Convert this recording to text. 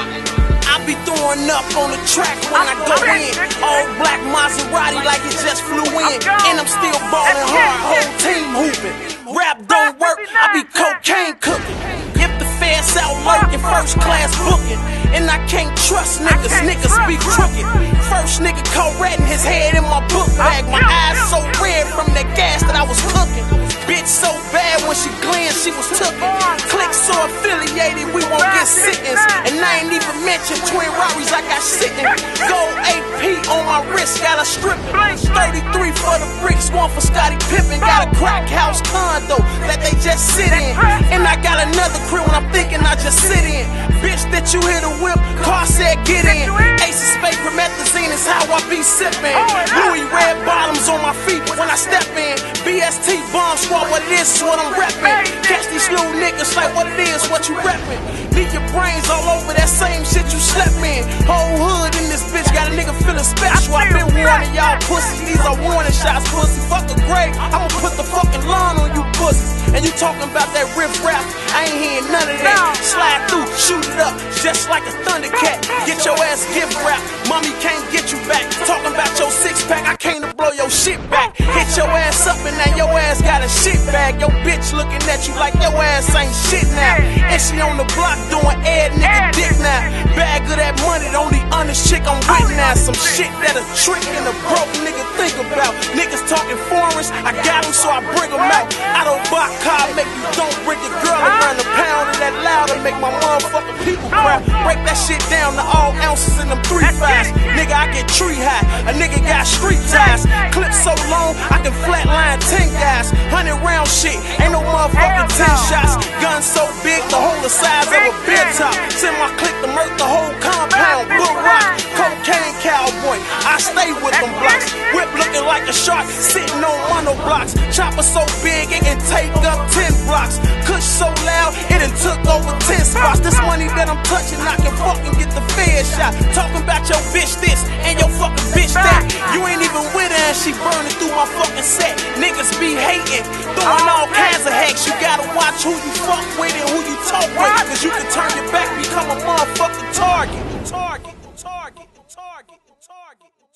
I be throwing up on the track when I go in. All black Maserati like it just flew in. And I'm still ballin' hard, whole team hooping. Rap don't work, I be cocaine cooking. If the feds out lurking, first class booking. And I can't trust niggas, niggas be crooked. First nigga caught rat in his head in my book bag. My eyes Click so affiliated, we won't get sittings. And I ain't even mentioned twin Rarries I got sitting. Gold AP on my wrist, got a strippin'. 33 for the bricks, one for Scottie Pippen. Got a crack house condo that they just sit in. And I got another crib when I'm thinking I just sit in. Bitch that you hit a whip, car said get in. Ace of spade, promethazine is how I be sippin'. Louis red bottoms on my feet when I step in. BST bomb squad, what it is is what I'm reppin'. Catch these little niggas like what it is, what you reppin'. Leave your brains all over that same shit you slept in. Whole hood in this bitch got a nigga feelin' special. I been warning y'all pussies, these are warning shots, pussy. Fuck a grave, I'ma put the talking about that riff rap, I ain't hearing none of that. Slide through, shoot it up, just like a Thundercat. Get your ass gift wrap, mommy can't get you back. Talking about your six pack, I came to blow your shit back. Hit your ass up and now your ass got a shit bag. Your bitch looking at you like your ass ain't shit now. And she on the block doing air nigga dick now. Bag of that money, the honest chick I'm with now. Some shit that a trick and a broke nigga think about. Niggas talking foreigns, I got them so I bring them out. I don't buy car, make you don't bring your girl around the pound of that loud and make my motherfucking people cry. Break that shit down to all ounces in them three fives. Nigga, I get tree high. A nigga got street ties. Clip so long, I can flatline 10 guys. 100 round shit, ain't no motherfucking 10 shots. Gun so big, the whole size stay with them blocks. Whip looking like a shark, sitting on monoblocks. Chopper so big, it can take up 10 blocks. Kush so loud, it done took over 10 spots. This money that I'm touching, I can fucking get the fair shot. Talking about your bitch this and your fucking bitch that. You ain't even with her, and she burning through my fucking set. Niggas be hating, throwing all kinds of hacks. You gotta watch who you fuck with and who you talk with. Cause you can turn your back, become a motherfucking target. Target, target, target, target.